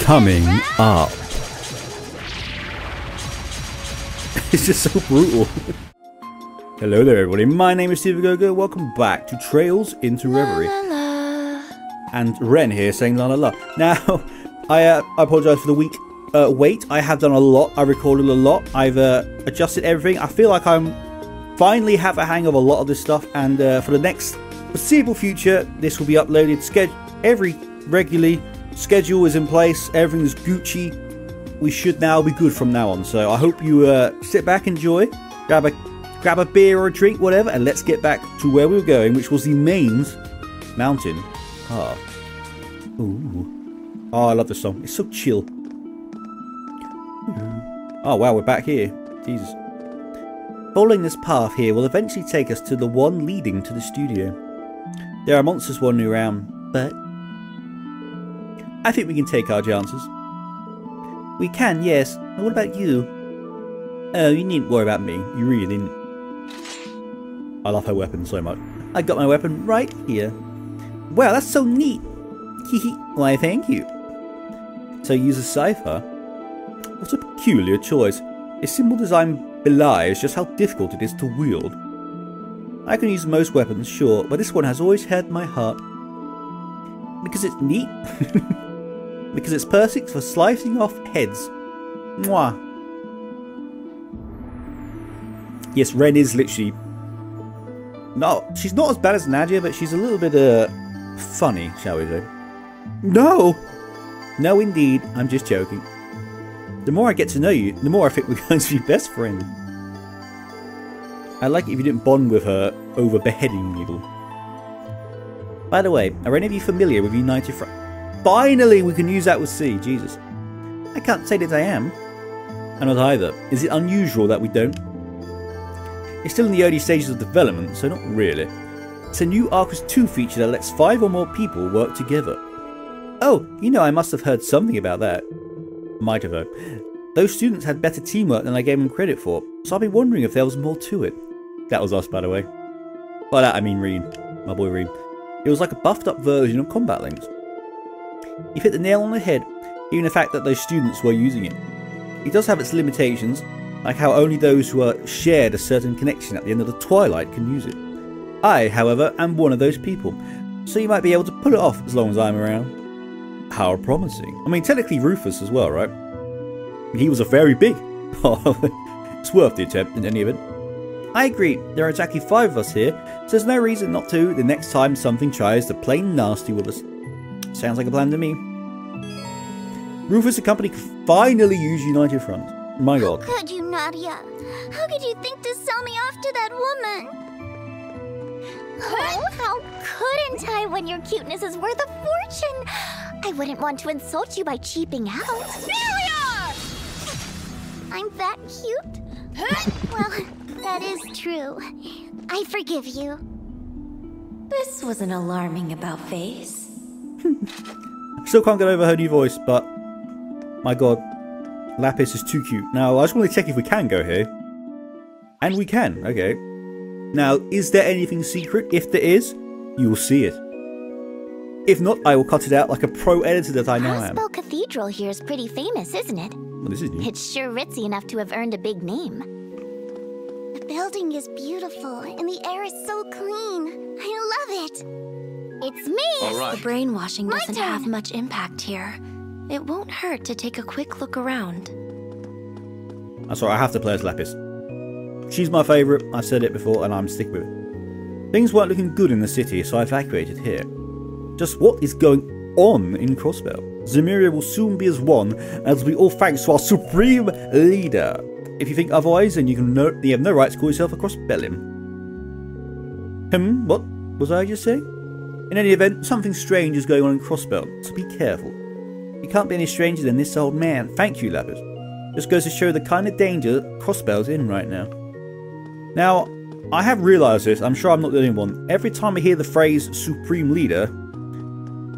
Coming up. it's just so brutal. Hello there everybody, my name is Steve Gogo, welcome back to Trails into Reverie. La, la. And Renne here saying la la la. Now, I, uh, I apologise for the week uh, wait, I have done a lot, I recorded a lot, I've uh, adjusted everything, I feel like I'm finally have a hang of a lot of this stuff and uh, for the next foreseeable future this will be uploaded sched every regularly schedule is in place everything's gucci we should now be good from now on. So i hope you uh, sit back enjoy grab a grab a beer or a drink whatever and let's get back to where we were going which was the Mainz mountain. Ah. Ooh. oh i love this song. It's so chill. Oh wow we're back here. Jesus. Following this path here will eventually take us to the one leading to the studio. There are monsters wandering around, but I think we can take our chances. We can, yes. And what about you? Oh, you needn't worry about me. You really didn't. I love her weapon so much. I got my weapon right here. Wow, that's so neat. Why, thank you. So you use a cipher? What a peculiar choice. A simple design belies just how difficult it is to wield. I can use most weapons, sure, but this one has always had my heart. Because it's neat. because it's perfect for slicing off heads. Mwah. Yes, Renne is literally... No, she's not as bad as Nadia, but she's a little bit, uh, funny, shall we say. No! No, indeed, I'm just joking. The more I get to know you, the more I think we're going to be best friends. I'd like it if you didn't bond with her over beheading needle. By the way, are any of you familiar with United Front? Finally, we can use that with C, Jesus. I can't say that I am. I'm not either. Is it unusual that we don't? It's still in the early stages of development, so not really. It's a new Arcus 2 feature that lets five or more people work together. Oh, you know I must have heard something about that. Might have. Those students had better teamwork than I gave them credit for, so I've been wondering if there was more to it. That was us, by the way. By that, I mean Rean. My boy Rean. It was like a buffed up version of Combat Links. You hit the nail on the head, even the fact that those students were using it. It does have its limitations, like how only those who are shared a certain connection at the end of the Twilight can use it. I, however, am one of those people, so you might be able to pull it off as long as I'm around. How promising. I mean, technically Rufus as well, right? He was a very big. it's worth the attempt in any event. I agree, there are exactly five of us here, so there's no reason not to the next time something tries to play nasty with us. Sounds like a plan to me. Rufus, the company could finally use United Front. My god. How could you, Nadia? How could you think to sell me off to that woman? Oh, how couldn't I when your cuteness is worth a fortune? I wouldn't want to insult you by cheaping out. Celia! I'm that cute? well, that is true. I forgive you. This wasn't alarming about face. Still can't get over her new voice, but my god, Lapis is too cute. Now, I just want to check if we can go here. And we can, okay. Now, is there anything secret? If there is, you will see it. If not, I will cut it out like a pro editor that I now am. Crossbell Cathedral here is pretty famous, isn't it? Well, this is new. It's sure ritzy enough to have earned a big name. The building is beautiful, and the air is so clean. I love it. It's me! All right. The brainwashing My doesn't turn. have much impact here. It won't hurt to take a quick look around. That's right, I have to play as Lapis. She's my favourite, I said it before, and I'm sticking with it. Things weren't looking good in the city, so I evacuated here. Just what is going on in Crossbell? Zemuria will soon be as one, as we all thanks to our supreme leader. If you think otherwise, then you can no, you have no right to call yourself a Crossbellian. Hmm, what was I just saying? In any event, something strange is going on in Crossbell, so be careful. You can't be any stranger than this old man. Thank you, Lapis. This goes to show the kind of danger Crossbell's in right now. Now, I have realised this, I'm sure I'm not the only one. Every time I hear the phrase Supreme Leader,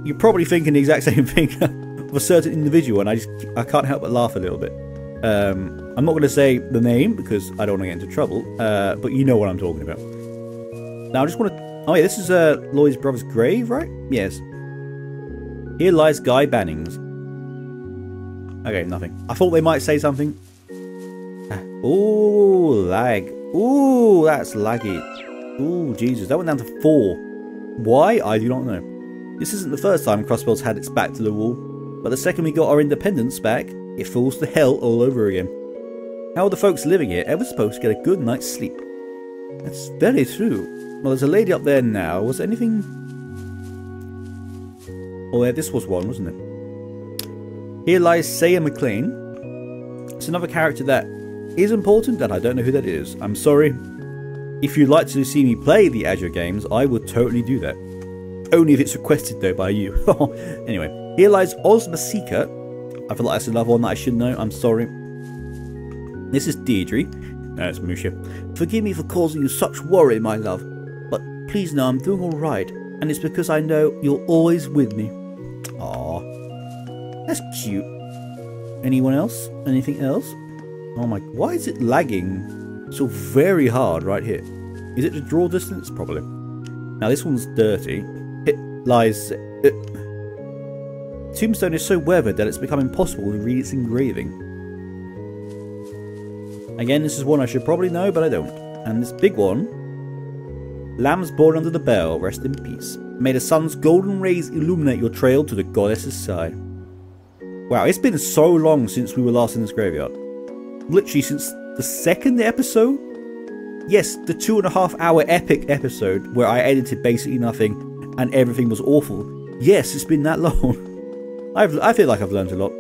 you're probably thinking the exact same thing of a certain individual, and I just I can't help but laugh a little bit. Um, I'm not going to say the name because I don't want to get into trouble, uh, but you know what I'm talking about. Now, I just want to. Oh, yeah, this is uh, Lloyd's brother's grave, right? Yes. Here lies Guy Bannings. Okay, nothing. I thought they might say something. Ooh, lag. Ooh, that's laggy. Ooh, Jesus. That went down to four. Why? I do not know. This isn't the first time Crossbell's had its back to the wall, but the second we got our independence back, it falls to hell all over again. How are the folks living here ever supposed to get a good night's sleep? That's very true. Well, there's a lady up there now. Was anything... Oh, yeah, this was one, wasn't it? Here lies Saya MacLaine. It's another character that is important, and I don't know who that is. I'm sorry. If you'd like to see me play the Azure games, I would totally do that. Only if it's requested, though, by you. anyway, here lies Ozma Masika. I feel like that's another one that I should know. I'm sorry. This is Deirdre. No, it's Musha. Forgive me for causing you such worry, my love. Please know I'm doing alright, and it's because I know you're always with me. Aww. That's cute. Anyone else? Anything else? Oh my, why is it lagging so very hard right here? Is it the draw distance? Probably. Now this one's dirty. It lies... It, Tombstone is so weathered that it's become impossible to read its engraving. Again, this is one I should probably know, but I don't. And this big one... Lambs born under the bell, rest in peace. May the sun's golden rays illuminate your trail to the goddess's side. Wow, it's been so long since we were last in this graveyard literally since the second episode. Yes, the two and a half hour epic episode where I edited basically nothing and everything was awful. Yes, it's been that long. I've, I feel like I've learned a lot.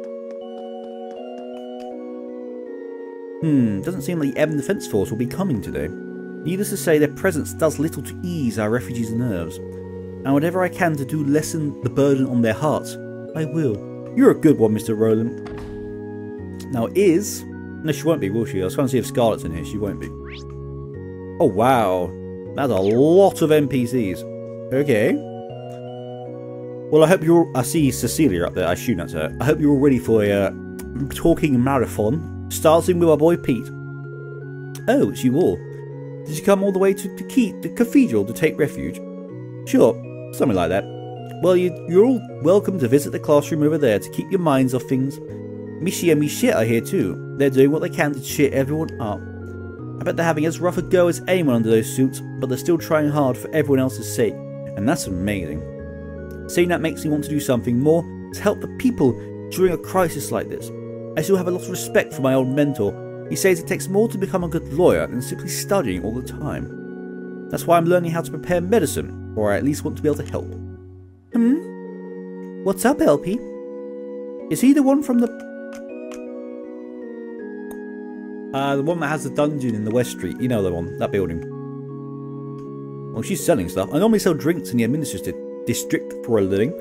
Hmm, doesn't seem like the Ebon Defence Force will be coming today. Needless to say, their presence does little to ease our refugees' nerves. And whatever I can to do lessen the burden on their hearts, I will. You're a good one, Mr. Roland. Now, is no, she won't be, will she? I was trying to see if Scarlet's in here. She won't be. Oh, wow. That's a lot of NPCs. Okay. Well, I hope you're... I see Cecilia up there. I assume that's her. I hope you're all ready for a uh, talking marathon. Starting with our boy Pete. Oh, it's you all. Did you come all the way to, Keat, the cathedral, to take refuge? Sure, something like that. Well, you, you're all welcome to visit the classroom over there to keep your minds off things. Mishi and Michette are here too. They're doing what they can to cheer everyone up. I bet they're having as rough a go as anyone under those suits, but they're still trying hard for everyone else's sake, and that's amazing. Seeing that makes me want to do something more to help the people during a crisis like this. I still have a lot of respect for my old mentor. He says it takes more to become a good lawyer than simply studying all the time. That's why I'm learning how to prepare medicine, or I at least want to be able to help. Hmm? What's up, LP? Is he the one from the uh, the one that has the dungeon in the West Street. You know the one, that building. Well, she's selling stuff. I normally sell drinks in the administrative district for a living.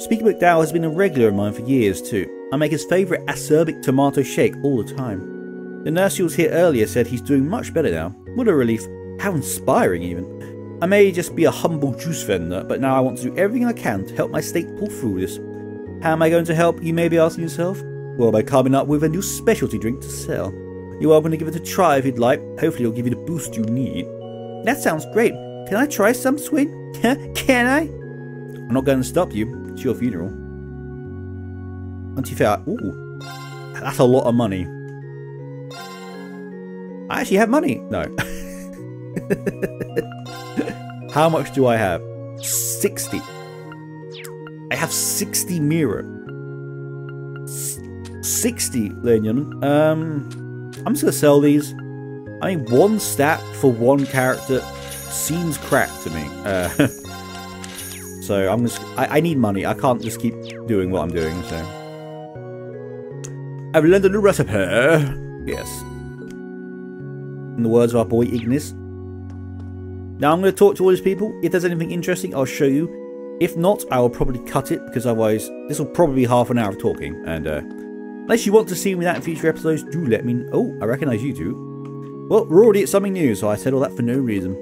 Speaker MacDowell has been a regular of mine for years too. I make his favourite acerbic tomato shake all the time. The nurse who was here earlier said he's doing much better now. What a relief. How inspiring even. I may just be a humble juice vendor, but now I want to do everything I can to help my state pull through this. How am I going to help, you may be asking yourself? Well, by coming up with a new specialty drink to sell. You're welcome to give it a try if you'd like. Hopefully it'll give you the boost you need. That sounds great. Can I try some, sweet? Can I? I'm not going to stop you. It's your funeral. You fair? Ooh. That's a lot of money. I actually have money. No. How much do I have? 60. I have 60 mira. 60, Lenyon. Um... I'm just going to sell these. I mean, one stat for one character seems crap to me. Uh, so I'm just... I, I, need money. I can't just keep doing what I'm doing, so... I've learned a new recipe. Yes. In the words of our boy Ignis. Now I'm going to talk to all these people. If there's anything interesting, I'll show you. If not, I will probably cut it, because otherwise this will probably be half an hour of talking. And uh, Unless you want to see me that in future episodes, do let me know. Oh, I recognise you two. Well, we're already at something new, so I said all that for no reason.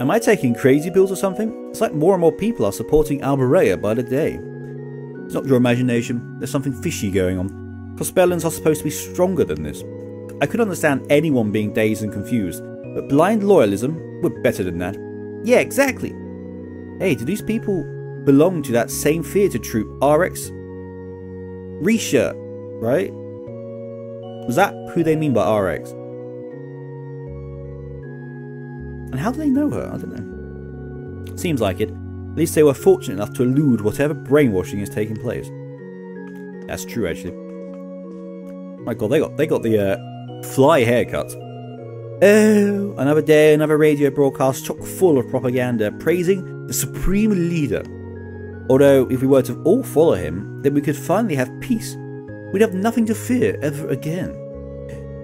Am I taking crazy pills or something? It's like more and more people are supporting Albarea by the day. It's not your imagination, there's something fishy going on. Crossbellans are supposed to be stronger than this. I could understand anyone being dazed and confused, but blind loyalism, we're better than that. Yeah, exactly. Hey, do these people belong to that same theatre troupe RX Risha, right? Was that who they mean by RX? And how do they know her? I don't know. Seems like it. At least they were fortunate enough to elude whatever brainwashing is taking place. That's true, actually. My God, they got they got the uh, fly haircut. Oh, another day, another radio broadcast chock full of propaganda praising the supreme leader. Although, if we were to all follow him, then we could finally have peace. We'd have nothing to fear ever again.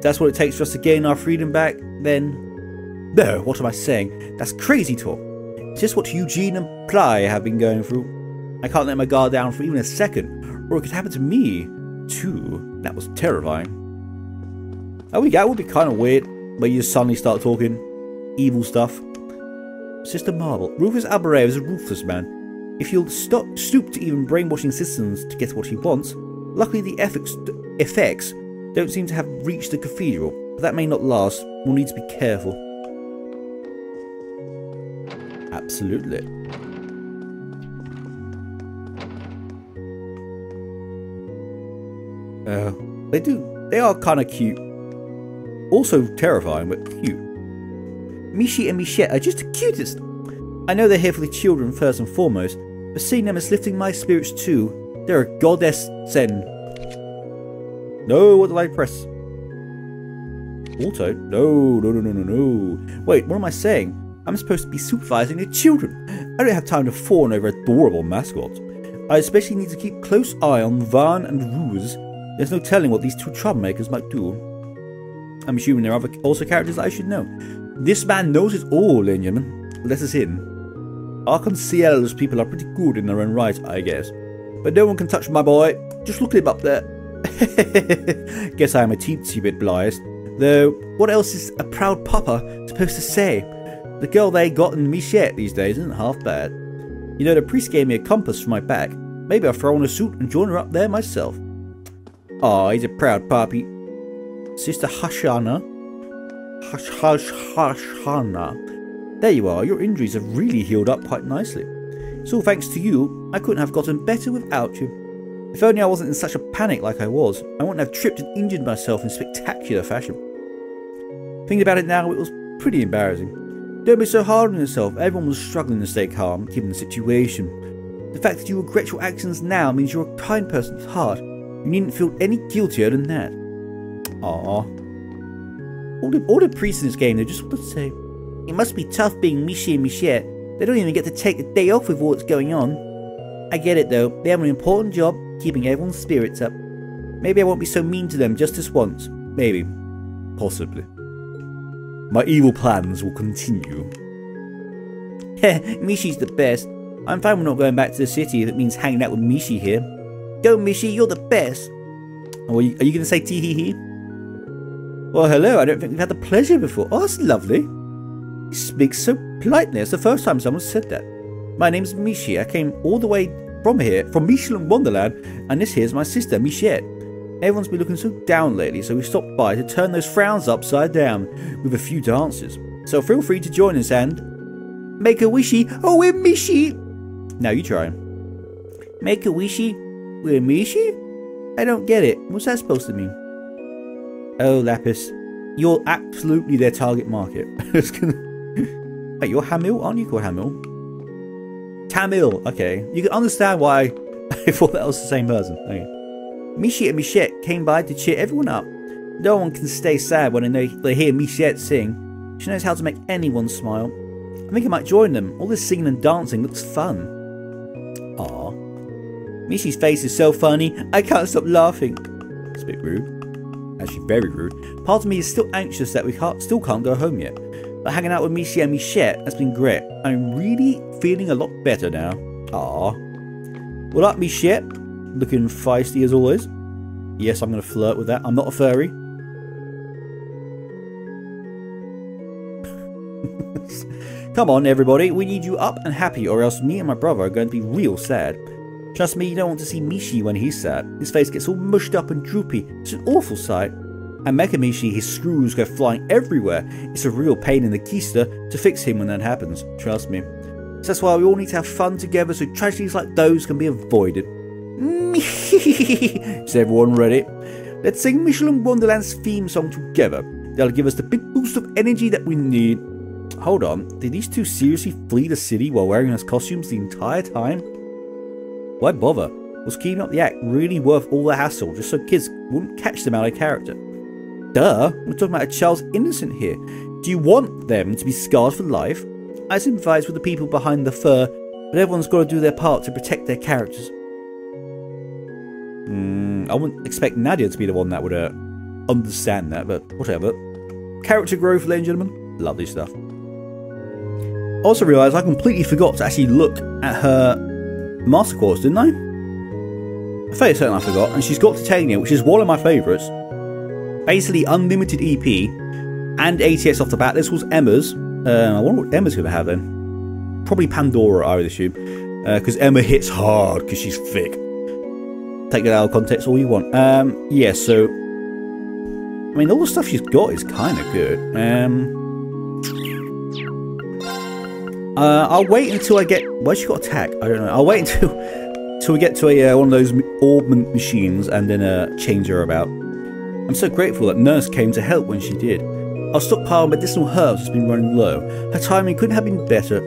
That's what it takes for us to gain our freedom back, then. No, what am I saying? That's crazy talk. It's just what Eugene and Ply have been going through. I can't let my guard down for even a second, or it could happen to me, too. That was terrifying. Oh, we got would be kind of weird where you suddenly start talking evil stuff. Sister Marble. Rufus Albarea is a ruthless man. If you'll stop, stoop to even brainwashing citizens to get what he wants, luckily the effects, effects don't seem to have reached the cathedral, but that may not last. We'll need to be careful. Absolutely. Uh, they do. They are kind of cute. Also terrifying, but cute. Mishi and Michette are just the cutest. I know they're here for the children first and foremost, but seeing them is lifting my spirits too. They're a goddess Zen. No, what did I press? Auto? No, no, no, no, no, no. Wait, what am I saying? I'm supposed to be supervising the children. I don't have time to fawn over adorable mascots. I especially need to keep close eye on Van and Ruse. There's no telling what these two troublemakers might do. I'm assuming there are other also characters I should know. This man knows it all, Benjamin. Let us in. Arc en Ciel's people are pretty good in their own right, I guess. But no one can touch my boy. Just look at him up there. guess I am a teensy bit biased. Though, what else is a proud papa supposed to say? The girl they got in Michette these days isn't half bad. You know, the priest gave me a compass for my back. Maybe I'll throw on a suit and join her up there myself. Oh, he's a proud puppy. Sister Hashana. Hash, hash, Hashana. There you are, your injuries have really healed up quite nicely. It's all thanks to you. I couldn't have gotten better without you. If only I wasn't in such a panic like I was, I wouldn't have tripped and injured myself in spectacular fashion. Thinking about it now, it was pretty embarrassing. Don't be so hard on yourself. Everyone was struggling to stay calm, given the situation. The fact that you regret your actions now means you're a kind person at heart. You needn't feel any guiltier than that. Aww. All the, all the priests in this game, they just want to say, It must be tough being Michi and Michette. They don't even get to take a day off with what's going on. I get it though, they have an important job keeping everyone's spirits up. Maybe I won't be so mean to them just this once. Maybe. Possibly. My evil plans will continue. Mishi's the best. I'm fine with not going back to the city if it means hanging out with Mishi here. Go, Mishi, you're the best. Oh, are you, you going to say tee hee hee? Well, hello, I don't think we've had the pleasure before. Oh, that's lovely. He speaks so politely. It's the first time someone said that. My name's Mishi. I came all the way from here, from Michelin Wonderland, and this here's my sister, Michette. Everyone's been looking so down lately, so we stopped by to turn those frowns upside down with a few dances. So feel free to join us and make a wishy. Oh, we're Mishi. Now you try. Make a wishy. We're Mishi. I don't get it. What's that supposed to mean? Oh, Lapis, you're absolutely their target market. Wait, you're Hamil? Aren't you called Hamil? Tamil. Okay, you can understand why I thought that was the same person. Okay. Michi and Michette came by to cheer everyone up. No one can stay sad when they, they hear Michette sing. She knows how to make anyone smile. I think I might join them. All this singing and dancing looks fun. Ah, Michi's face is so funny, I can't stop laughing. It's a bit rude. Actually, very rude. Part of me is still anxious that we can't, still can't go home yet. But hanging out with Michi and Michette has been great. I'm really feeling a lot better now. Ah. What up, Michette? Looking feisty as always. Yes, I'm going to flirt with that. I'm not a furry. Come on, everybody. We need you up and happy, or else me and my brother are going to be real sad. Trust me, you don't want to see Mishi when he's sad. His face gets all mushed up and droopy. It's an awful sight. And Mishi, his screws go flying everywhere. It's a real pain in the keister to fix him when that happens. Trust me. So that's why we all need to have fun together so tragedies like those can be avoided. Is everyone ready? Let's sing Michelin Wonderland's theme song together. That'll give us the big boost of energy that we need. Hold on, did these two seriously flee the city while wearing those costumes the entire time? Why bother? Was keeping up the act really worth all the hassle just so kids wouldn't catch them out of character? Duh, we're talking about a child's innocent here. Do you want them to be scarred for life? I sympathise with the people behind the fur, but everyone's got to do their part to protect their characters. Mm, I wouldn't expect Nadia to be the one that would uh, understand that, but whatever. Character growth, ladies and gentlemen. Lovely stuff. Also realised I completely forgot to actually look at her master course, didn't I? I'm fairly certain I forgot, and she's got Titania, which is one of my favourites. Basically, unlimited EP and ATS off the bat. This was Emma's. Uh, I wonder what Emma's going to have then. Probably Pandora, I would assume. Because uh, Emma hits hard because she's thick. Take that out of context all you want. Um, yeah, so. I mean, all the stuff she's got is kind of good. Um, uh, I'll wait until I get. Why she got attack? I don't know. I'll wait until until we get to a uh, one of those augment machines and then uh, change her about. I'm so grateful that Nurse came to help when she did. Our stockpile of medicinal herbs has been running low. Her timing couldn't have been better.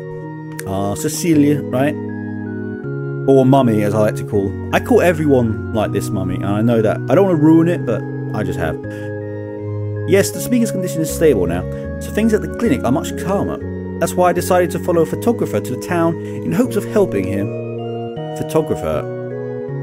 Ah, Cecilia, right? Or Mummy, as I like to call. I call everyone like this Mummy, and I know that. I don't want to ruin it, but I just have. Yes, the speaker's condition is stable now, so things at the clinic are much calmer. That's why I decided to follow a photographer to the town in hopes of helping him. Photographer?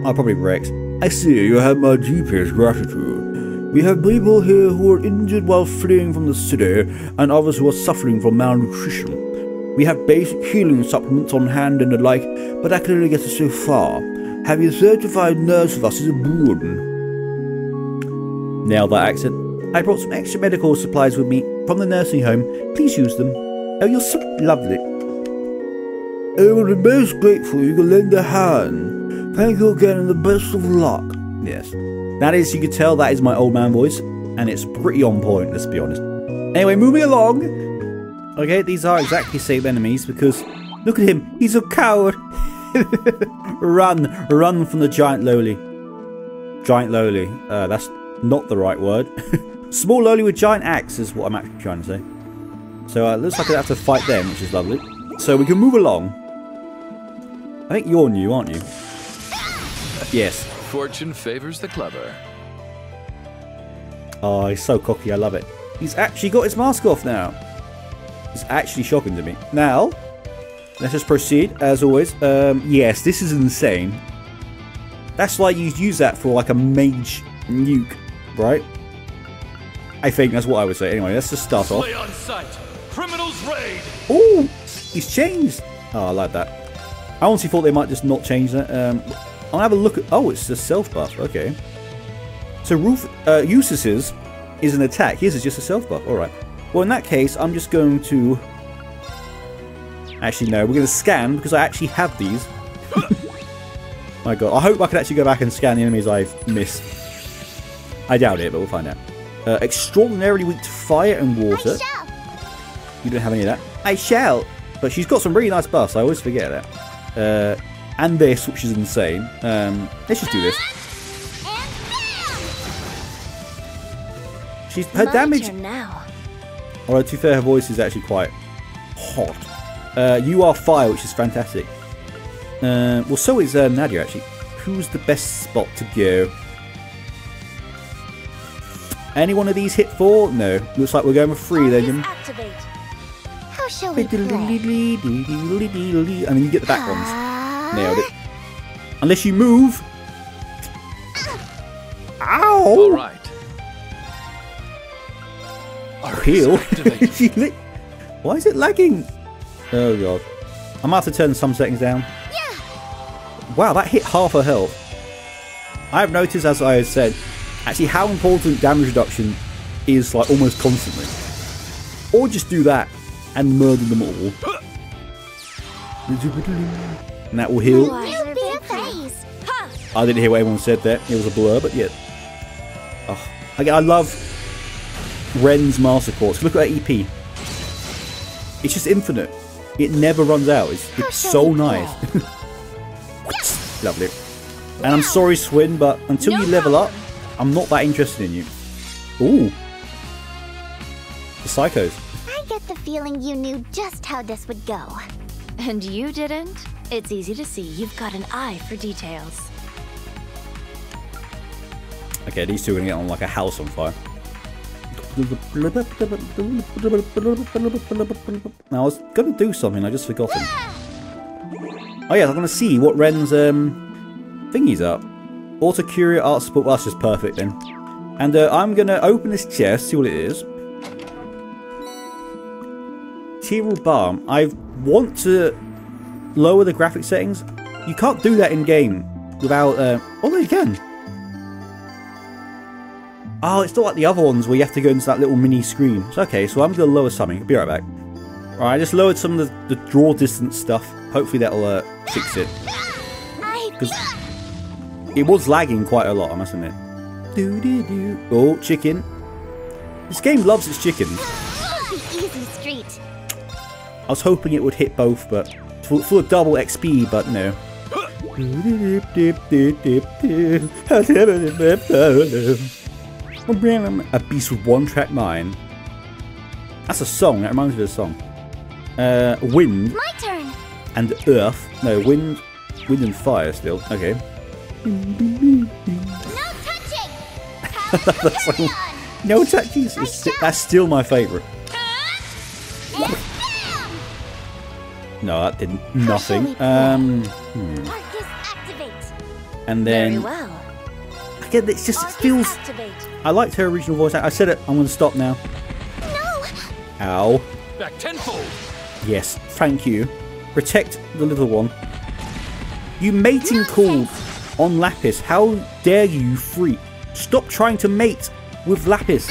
I'll probably wrecked. I see you have my deepest gratitude. We have people here who are injured while fleeing from the city, and others who are suffering from malnutrition. We have basic healing supplements on hand and the like, but that can only get us so far. Having a certified nurse with us is a boon. Nailed that accent. I brought some extra medical supplies with me from the nursing home. Please use them. Oh, you're so lovely. I will be most grateful you could lend a hand. Thank you again and the best of luck. Yes. That is, you can tell that is my old man voice, and it's pretty on point, let's be honest. Anyway, moving along. Okay, these are exactly same enemies because look at him, he's a coward. run, run from the giant lowly. Giant lowly. Uh, that's not the right word. Small lowly with giant axe is what I'm actually trying to say. So uh, it looks like I have to fight them, which is lovely. So we can move along. I think you're new, aren't you? yes. Fortune favors the clever. Oh, he's so cocky. I love it. He's actually got his mask off now. It's actually shocking to me. Now, let's just proceed, as always. Um, yes, this is insane. That's like you use that for like a mage nuke, right? I think that's what I would say. Anyway, let's just start off. Play on sight. Criminals raid. Oh, he's changed. Oh, I like that. I honestly thought they might just not change that. Um, I'll have a look at. Oh, it's a self buff. Okay. So Ruf, uh, Eustace's is an attack. His is just a self buff. All right. Well, in that case, I'm just going to. Actually, no. We're going to scan because I actually have these. My God, I hope I can actually go back and scan the enemies I've missed. I doubt it, but we'll find out. Uh, extraordinarily weak to fire and water. You don't have any of that. I shall. But she's got some really nice buffs. I always forget that. Uh, and this, which is insane. Um, let's just do this. She's her My damage. turn now. Although to be fair, her voice is actually quite hot. Uh, you are fire, which is fantastic. Uh, well, so is uh, Nadia actually. Who's the best spot to go? Any one of these hit four? No. Looks like we're going with three then. Activate. How shall we play? And then you get the back ones. Ah, Nailed it. Unless you move. All Ow! right. Arts Heal. activate. She lit- Why is it lagging? Oh god. I might have to turn some settings down. Wow, that hit half her health. I have noticed, as I said, actually how important damage reduction is like almost constantly. Or just do that and murder them all. And that will heal. New beer phase. I didn't hear what everyone said there. It was a blur, but yeah. Oh, I love Renne's Master Course. Look at that EP. It's just infinite. It never runs out. It's, it's so nice. Lovely. And I'm sorry, Swin, but until you level up, I'm not that interested in you. Ooh. The psychos. I get the feeling you knew just how this would go. And you didn't? It's easy to see you've got an eye for details. Okay, these two are gonna get on like a house on fire. Now I was gonna do something, I just forgotten. Oh yeah, I'm gonna see what Renne's um thingies up. Auto Curia Art Support, well, that's just perfect then. And uh, I'm gonna open this chest, see what it is. Tearal Balm. I want to lower the graphic settings. You can't do that in game without. Uh, although you can. Oh, it's not like the other ones where you have to go into that little mini screen. It's okay, so I'm going to lower something. I'll be right back. Alright, I just lowered some of the, the draw distance stuff. Hopefully that'll uh, fix it. Because it was lagging quite a lot, I must admit. Doo -doo -doo. Oh, chicken. This game loves its chickens. I was hoping it would hit both, but for, full of double XP, but no. A beast with one track mind. That's a song. That reminds me of a song. Uh, wind My turn. and earth. No, wind, wind and fire. Still okay. No touching. That's like- no sti- That's still my favourite. No, that didn't. Nothing. Um, Arcus activate. and then well. again, it's just it Arcus feels. activate. I liked her original voice. I said it. I'm going to stop now. No. Ow. Back tenfold. Yes, thank you. Protect the little one. You mating called on Lapis. How dare you, you freak? Stop trying to mate with Lapis.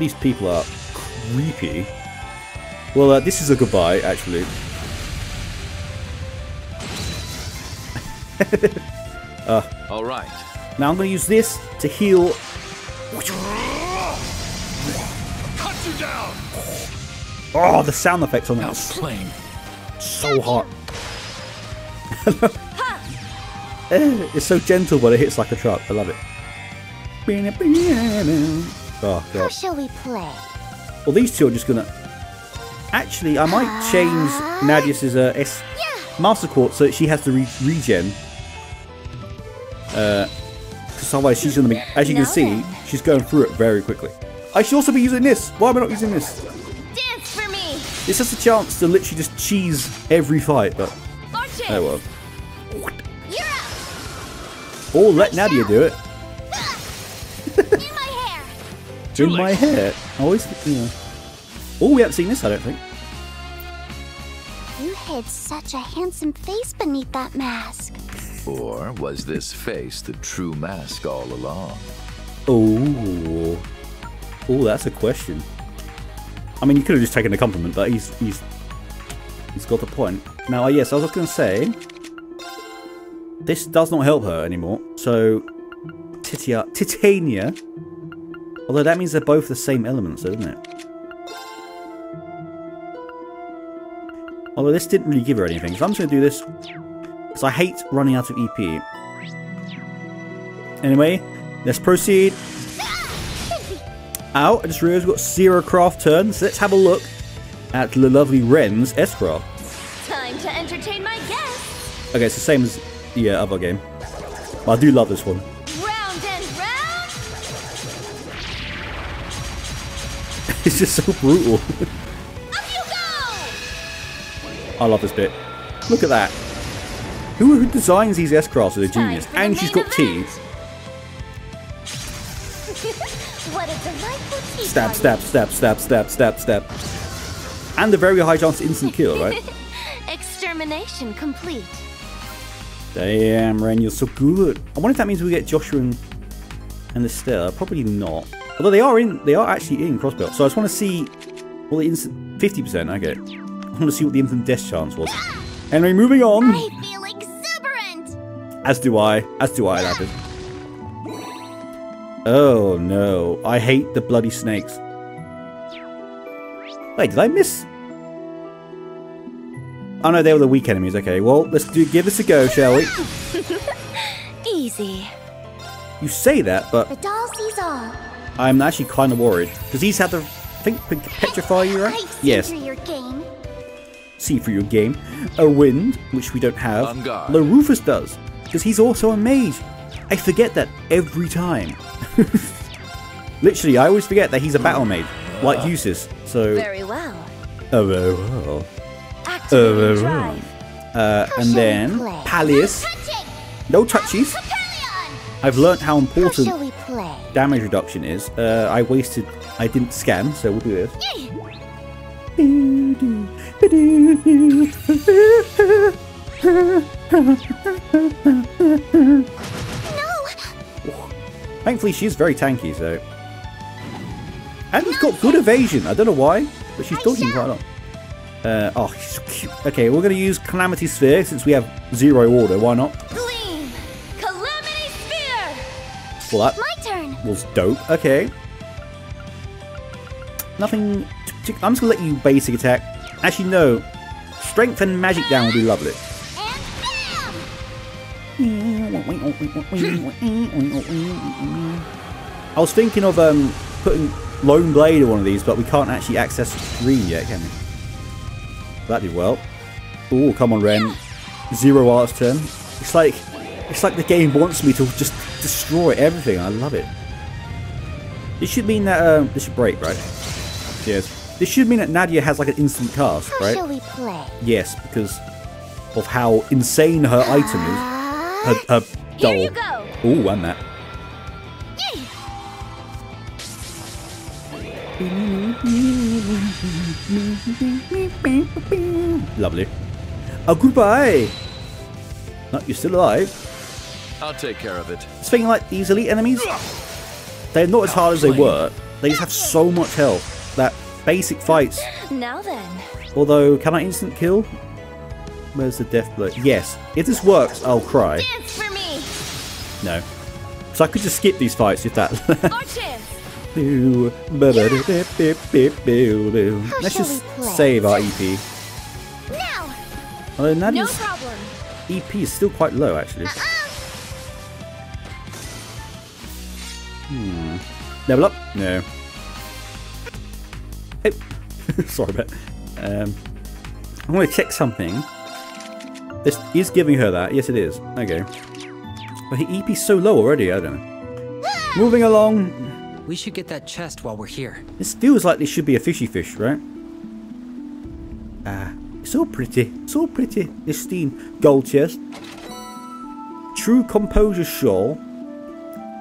These people are creepy. Well, uh, this is a goodbye, actually. All right. Now I'm going to use this to heal. Cut you down. Oh, the sound effects on that is Outplaying. so hot. It's so gentle, but it hits like a truck. I love it. Oh, How shall we play? Well, these two are just gonna. Actually, I might change Nadia's uh, S Master Quartz so that she has the re- regen. Because otherwise, she's gonna be. As you can see, she's going through it very quickly. I should also be using this. Why am I not using this? Dance for me. It's just a chance to literally just cheese every fight, but oh well. Or let Nadia do it. In my hair. In my hair. Always, you know. Oh, we haven't seen this, I don't think. You hid such a handsome face beneath that mask. Or was this face the true mask all along? Oh, oh, that's a question. I mean, you could have just taken the compliment, but he's he's he's got the point. Now, yes, I was going to say this does not help her anymore. So, Titia, Titania. Although that means they're both the same elements, doesn't it? Although this didn't really give her anything, so I'm just going to do this because I hate running out of EP. Anyway, let's proceed. Ow, I just realised we've got zero craft turns. so let's have a look at the lovely Renne's S-Craft. Time to entertain my guests. Okay, it's the same as the uh, other game. But I do love this one. Round and round. it's just so brutal. Up you go. I love this bit. Look at that. Who, who designs these S-Crafts is a genius. And she's got teeth. event. What a delightful tea Stab, stab, stab, stab, stab, stab, stab. And a very high chance instant kill, right? Extermination complete. Damn, Renne, you're so good. I wonder if that means we get Joshua and, and Estelle. Probably not. Although they are in, they are actually in Crossbell. So I just want to see. Well, the instant fifty percent. Okay. Want to see what the instant death chance was. Anyway, moving on. I feel exuberant. As do I. As do I, Lapis. Oh no. I hate the bloody snakes. Wait, did I miss? Oh no, they were the weak enemies. Okay, well, let's do give this a go, shall we? Easy. You say that, but The doll sees all. I'm actually kind of worried. because he's had to, I think, petrify you, right? Yes. Through your game. See through your game. A wind, which we don't have. On guard. Although Rufus does, because he's also a mage. I forget that every time. Literally, I always forget that he's a battle mage, like Eustace. So, Very well. oh, very well. Activate Uh, drive. Uh, and then play? Palius. No touchies. I've learnt how How important shall we play? damage reduction is. Uh, I wasted. I didn't scan, so we'll do this. No! Thankfully, she's very tanky, so. And she's got good evasion. I don't know why, but she's dodging quite a lot. Uh, oh, she's so cute. Okay, we're going to use Calamity Sphere since we have zero order. Why not? Gleam! Calamity Sphere! Well, that My turn! was dope. Okay. Nothing. I'm just going to let you basic attack. Actually, no. Strength and magic down would be lovely. I was thinking of um, putting Lone Blade on one of these, but we can't actually access green yet, can we? That did well. Oh, come on, Renne. Zero arts turn. It's like it's like the game wants me to just destroy everything. I love it. This should mean that um, this should break, right? Yes. This should mean that Nadia has like an instant cast, How right? shall we play? Yes, because of how insane her item is. Her, Ah, her Here you go! Ooh, and that. Yay! Lovely. Oh, goodbye! No, you're still alive. I'll take care of it. It's thinking like these elite enemies, they're not as hard as they were. They just have so much health that basic fights. Now then. Although, can I instant kill? Where's the death blow? Yes. If this works, I'll cry. Dance for me! No. So I could just skip these fights if that. Chance. Let's just save our EP. Now! Although No Nadia's problem. EP is still quite low, actually. Uh-uh. Hmm. Level up? No. Oh. Sorry about um, I'm going to check something. This is giving her that. Yes, it is. Okay. But her EP's so low already, I don't know. Moving along. We should get that chest while we're here. This feels like this should be a fishy fish, right? Ah, so pretty. So pretty. Pristine gold chest. True composure shawl.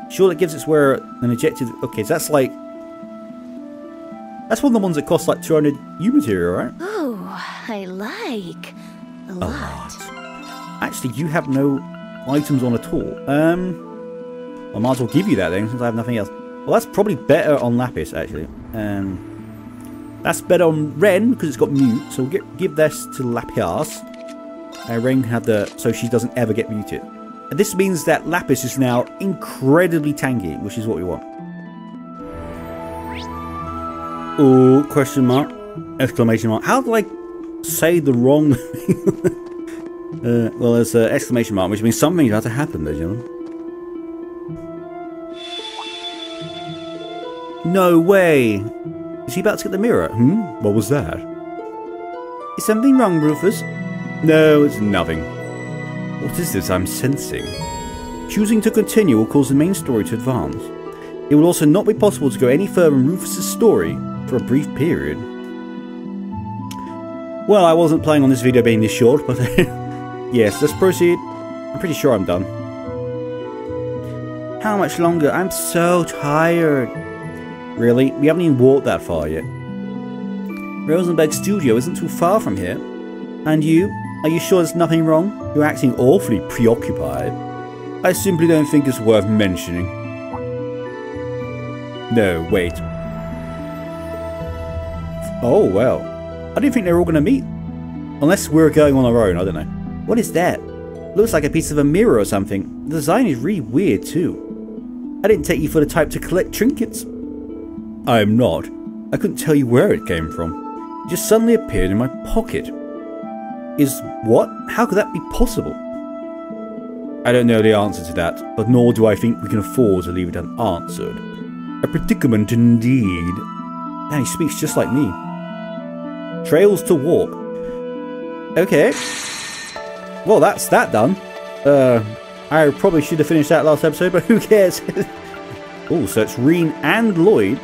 Shawl that gives its wearer an ejected... Okay, so that's like... That's one of the ones that costs like 200 U material, right? Ooh, I like a lot. Actually, you have no items on at all. Um, I might as well give you that then, since I have nothing else. Well, that's probably better on Lapis, actually. Um, that's better on Renne, because it's got mute, so we'll get, give this to Lapis. And Renne can have the... so she doesn't ever get muted. And this means that Lapis is now incredibly tanky, which is what we want. Oh, question mark. Exclamation mark. How do I say the wrong Uh, well, there's an exclamation mark, which means something's about to happen, there, gentlemen. No way! Is he about to get the mirror? Hmm? What was that? Is something wrong, Rufus? No, it's nothing. What is this I'm sensing? Choosing to continue will cause the main story to advance. It will also not be possible to go any further in Rufus's story for a brief period. Well, I wasn't planning on this video being this short, but yes, let's proceed. I'm pretty sure I'm done. How much longer? I'm so tired. Really? We haven't even walked that far yet. Rosenberg Studio isn't too far from here. And you? Are you sure there's nothing wrong? You're acting awfully preoccupied. I simply don't think it's worth mentioning. No, wait. Oh, well. I didn't think they were all going to meet. Unless we're going on our own, I don't know. What is that? Looks like a piece of a mirror or something. The design is really weird too. I didn't take you for the type to collect trinkets. I'm not. I couldn't tell you where it came from. It just suddenly appeared in my pocket. is what? How could that be possible? I don't know the answer to that, but nor do I think we can afford to leave it unanswered. A predicament indeed. And he speaks just like me. Trails to walk. Okay. Well, that's that done. Uh, I probably should have finished that last episode, but who cares? oh, so it's Rean and Lloyd